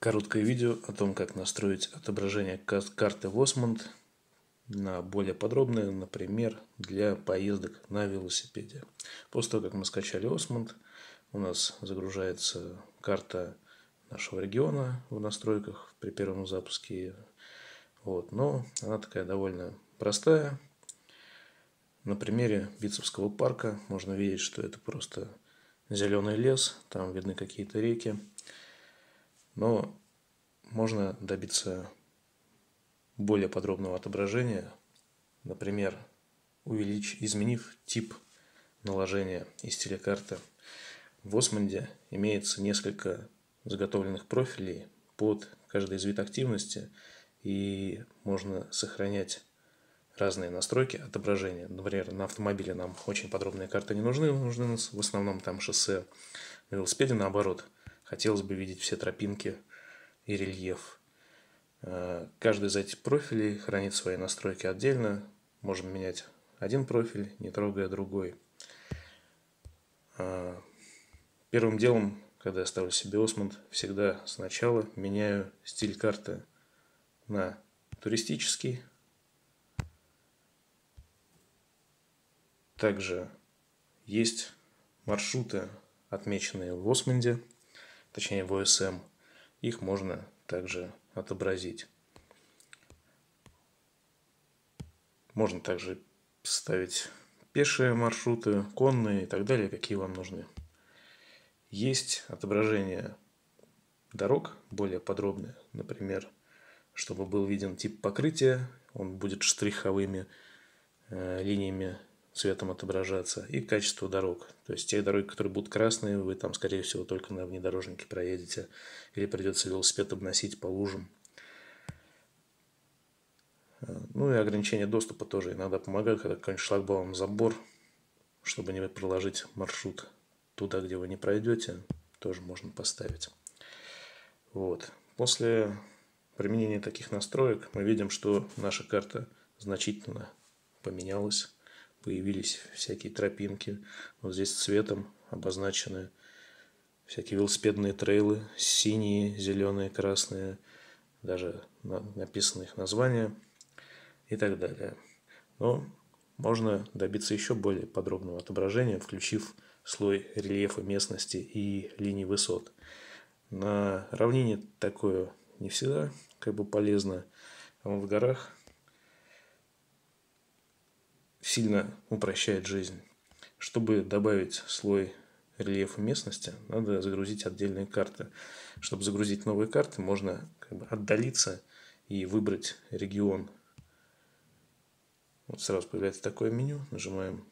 Короткое видео о том, как настроить отображение карты Восмонд на более подробное, например, для поездок на велосипеде. После того, как мы скачали Осмонд, у нас загружается карта нашего региона в настройках при первом запуске. Вот. Но она такая довольно простая. На примере Битцевского парка можно видеть, что это просто зеленый лес, там видны какие-то реки. Но можно добиться более подробного отображения, например, увеличь, изменив тип наложения из телекарты. В Осмонде имеется несколько заготовленных профилей под каждый из вид активности, и можно сохранять разные настройки отображения. Например, на автомобиле нам очень подробные карты не нужны, нужны в основном там шоссе. На велосипеде наоборот. Хотелось бы видеть все тропинки и рельеф. Э, каждый из этих профилей хранит свои настройки отдельно. Можем менять один профиль, не трогая другой. Э, первым делом, когда я ставлю себе Осмонд, всегда сначала меняю стиль карты на туристический. Также есть маршруты, отмеченные в Осмонде, точнее в ОСМ. Их можно также отобразить. Можно также ставить пешие маршруты, конные и так далее, какие вам нужны. Есть отображение дорог более подробное, например, чтобы был виден тип покрытия, он будет штриховыми э, линиями цветом отображаться, и качество дорог. То есть те дороги, которые будут красные, вы там, скорее всего, только на внедорожнике проедете, или придется велосипед обносить по лужам. Ну и ограничение доступа тоже иногда помогают, когда какой-нибудь шлагбаум забор, чтобы не проложить маршрут туда, где вы не пройдете, тоже можно поставить. Вот. После применения таких настроек мы видим, что наша карта значительно поменялась появились всякие тропинки. Вот здесь цветом обозначены всякие велосипедные трейлы, синие, зеленые, красные, даже написаны их названия и так далее. Но можно добиться еще более подробного отображения, включив слой рельефа местности и линий высот. На равнине такое не всегда как бы полезно, а в горах сильно упрощает жизнь. Чтобы добавить слой рельефа местности, надо загрузить отдельные карты. Чтобы загрузить новые карты, можно как бы отдалиться и выбрать регион. Вот сразу появляется такое меню. Нажимаем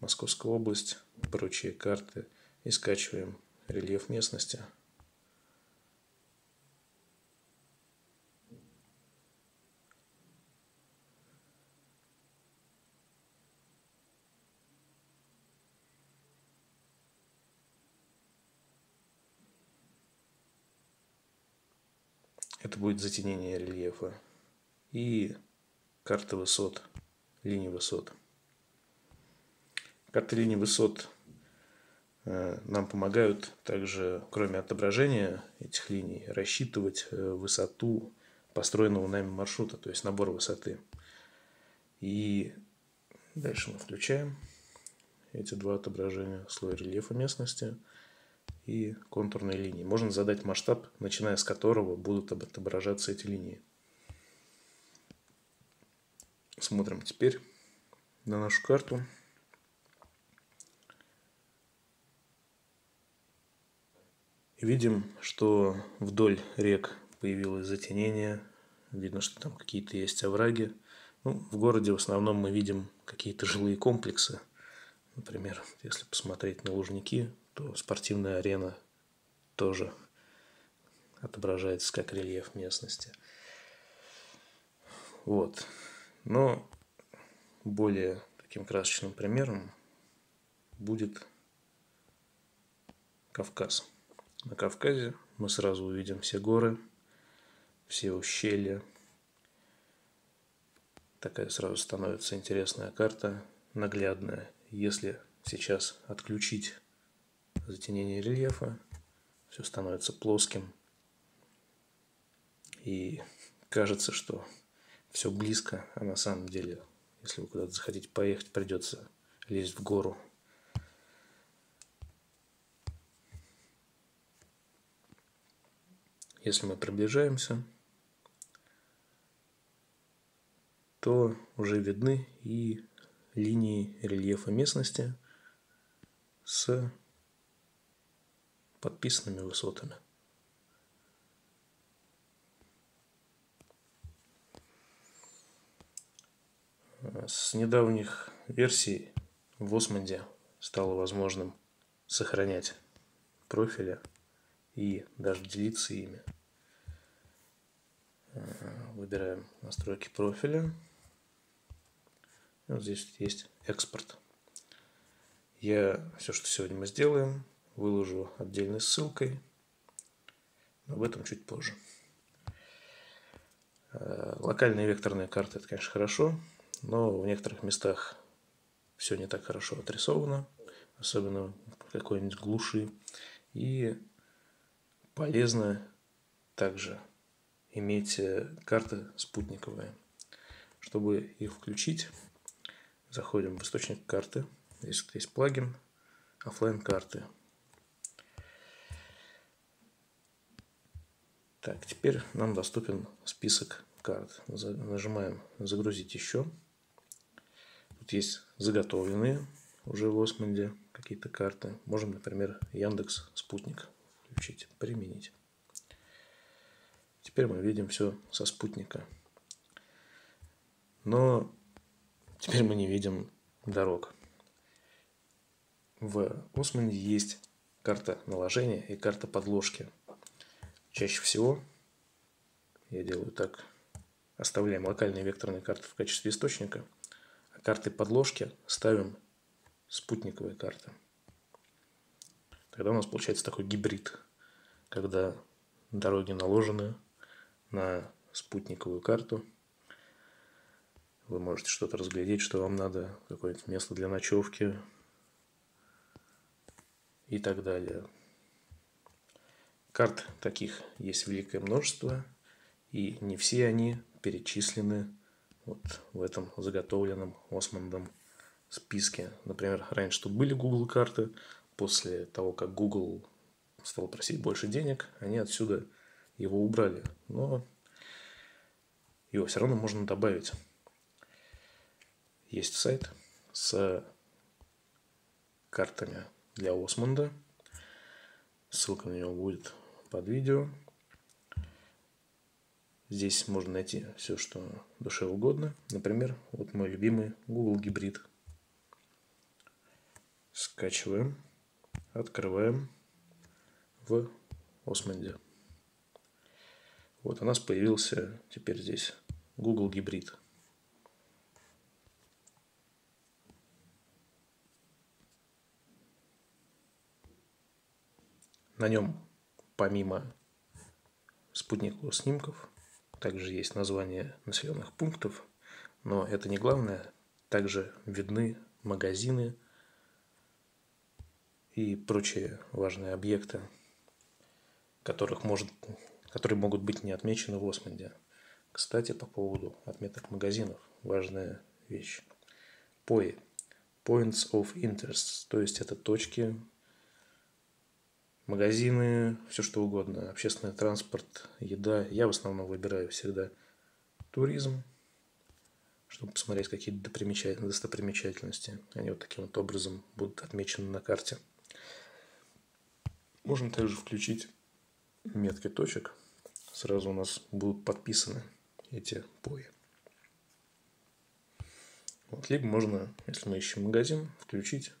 Московская область, прочие карты и скачиваем рельеф местности. Это будет затенение рельефа. И карта высот, линии высот. Карты линий высот э, нам помогают также, кроме отображения этих линий, рассчитывать э, высоту построенного нами маршрута, то есть набор высоты. И дальше мы включаем эти два отображения, слой рельефа местности – и контурной линии. Можно задать масштаб, начиная с которого будут отображаться эти линии. Смотрим теперь на нашу карту. Видим, что вдоль рек появилось затенение. Видно, что там какие-то есть овраги. Ну, в городе в основном мы видим какие-то жилые комплексы. Например, если посмотреть на Лужники, то спортивная арена тоже отображается как рельеф местности. Вот. Но более таким красочным примером будет Кавказ. На Кавказе мы сразу увидим все горы, все ущелья. Такая сразу становится интересная карта, наглядная. Если сейчас отключить затенение рельефа, все становится плоским. И кажется, что все близко, а на самом деле, если вы куда-то захотите поехать, придется лезть в гору. Если мы приближаемся, то уже видны и линии рельефа местности с подписанными высотами. С недавних версий в Осмонде стало возможным сохранять профили и даже делиться ими. Выбираем настройки профиля. Вот здесь есть экспорт. Я все, что сегодня мы сделаем, выложу отдельной ссылкой. Но об этом чуть позже. Э, локальные векторные карты – это, конечно, хорошо, но в некоторых местах все не так хорошо отрисовано, особенно в какой-нибудь глуши. И полезно также иметь э, карты спутниковые. Чтобы их включить, заходим в источник карты. Здесь есть плагин офлайн карты. Так, теперь нам доступен список карт. Нажимаем «Загрузить еще». Тут есть заготовленные уже в Осмонде какие-то карты. Можем, например, Яндекс Спутник включить, применить. Теперь мы видим все со спутника. Но теперь мы не видим дорог. В Осмонде есть карта наложения и карта подложки – Чаще всего я делаю так. Оставляем локальные векторные карты в качестве источника, а карты подложки ставим спутниковые карты. Тогда у нас получается такой гибрид, когда дороги наложены на спутниковую карту. Вы можете что-то разглядеть, что вам надо, какое-нибудь место для ночевки и так далее. Карт таких есть великое множество, и не все они перечислены вот в этом заготовленном Осмондом списке. Например, раньше тут были Google карты, после того, как Google стал просить больше денег, они отсюда его убрали. Но его все равно можно добавить. Есть сайт с картами для Осмонда. Ссылка на него будет под видео. Здесь можно найти все, что душе угодно. Например, вот мой любимый Google Гибрид. Скачиваем, открываем в Осмонде. Вот у нас появился теперь здесь Google Гибрид. На нем помимо спутниковых снимков, также есть название населенных пунктов, но это не главное. Также видны магазины и прочие важные объекты, которых может, которые могут быть не отмечены в Осмонде. Кстати, по поводу отметок магазинов, важная вещь. POI – Points of Interest, то есть это точки магазины, все что угодно, общественный транспорт, еда. Я в основном выбираю всегда туризм, чтобы посмотреть какие-то достопримечательности. Они вот таким вот образом будут отмечены на карте. Можно также включить метки точек. Сразу у нас будут подписаны эти пои. Вот, либо можно, если мы ищем магазин, включить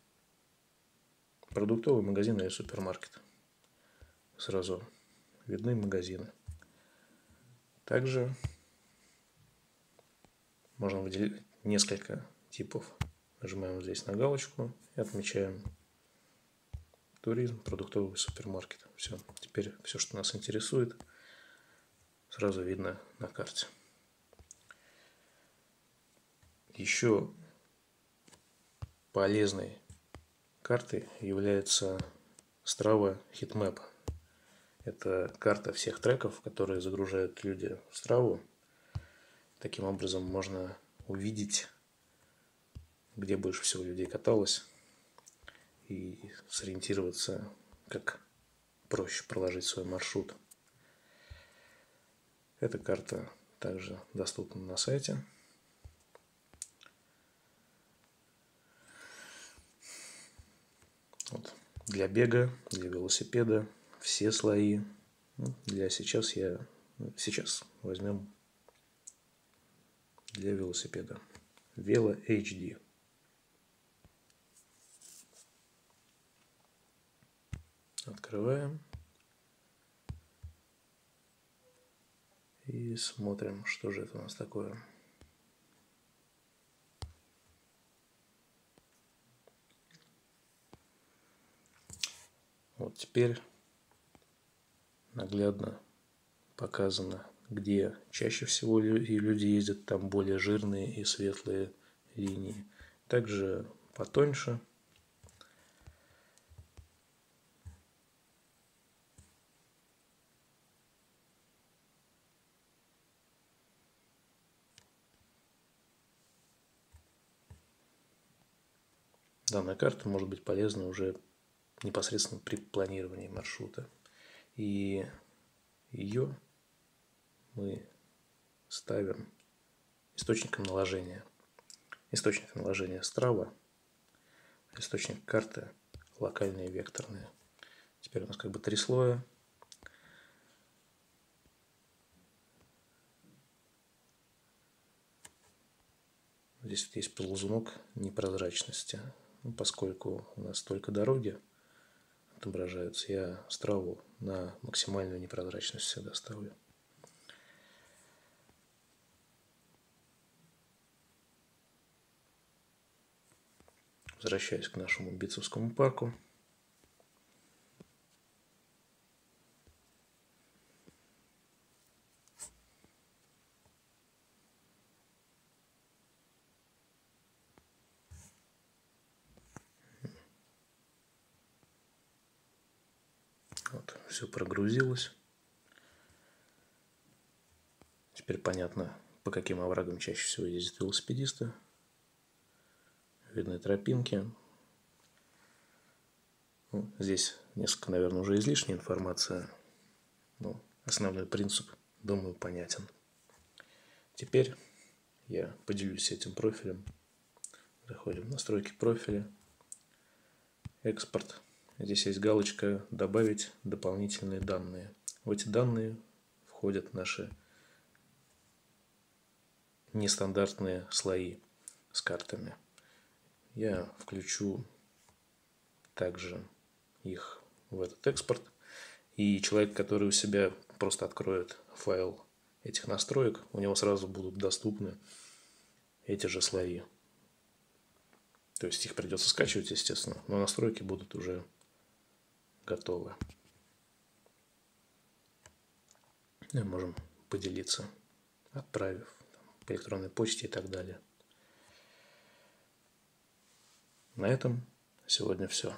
продуктовый магазин или супермаркет сразу видны магазины. Также можно выделить несколько типов. Нажимаем здесь на галочку и отмечаем туризм, продуктовый супермаркет. Все, теперь все, что нас интересует, сразу видно на карте. Еще полезной картой является Strava Heatmap. Это карта всех треков, которые загружают люди в Страву. Таким образом можно увидеть, где больше всего людей каталось, и сориентироваться, как проще проложить свой маршрут. Эта карта также доступна на сайте. Вот. Для бега, для велосипеда все слои. Ну, для сейчас я сейчас возьмем для велосипеда. Вело HD. Открываем. И смотрим, что же это у нас такое. Вот теперь наглядно показано, где чаще всего и люди ездят, там более жирные и светлые линии. Также потоньше. Данная карта может быть полезна уже непосредственно при планировании маршрута. И ее мы ставим источником наложения. Источник наложения Strava, источник карты локальные векторные. Теперь у нас как бы три слоя. Здесь вот есть ползунок непрозрачности. Ну, поскольку у нас только дороги, отображаются. Я страву на максимальную непрозрачность всегда ставлю. Возвращаюсь к нашему Битцевскому парку. Вот, все прогрузилось. Теперь понятно, по каким оврагам чаще всего ездят велосипедисты. Видны тропинки. Ну, здесь несколько, наверное, уже излишняя информация. Но основной принцип, думаю, понятен. Теперь я поделюсь этим профилем. Заходим в настройки профиля. Экспорт. Здесь есть галочка «Добавить дополнительные данные». В эти данные входят наши нестандартные слои с картами. Я включу также их в этот экспорт. И человек, который у себя просто откроет файл этих настроек, у него сразу будут доступны эти же слои. То есть их придется скачивать, естественно, но настройки будут уже готово. И можем поделиться, отправив по электронной почте и так далее. На этом сегодня все.